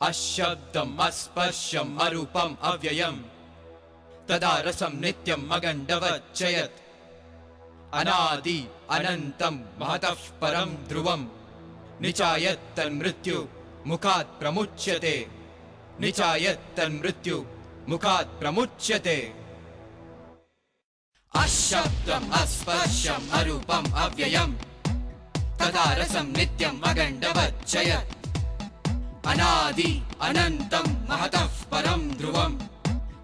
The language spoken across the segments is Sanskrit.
अशब्दम् अस्पर्शम् अरूपम् अव्ययम्। तदा रसम् नित्यम् अगण्डवच्चयत्। अनादि अनन्तम् महतः परम् ध्रुवम्। निचायत् तन्मृत्यु मुखात् प्रमुच्यते। निचायत् तन्मृत्यु मुखात् प्रमुच्यते। अशब्दम् अस्पर्शम् अरूपम् अव्ययम्। तदा रसम् नित्यम् अगण्डवच्चयत् अनादि अनन्तं महतः परं ध्रुवं।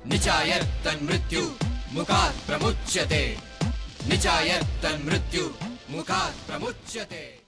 निचायत्तन्मृत्यु मुखात् प्रमुच्यते। निचायत्तन्मृत्यु मुखात् प्रमुच्यते।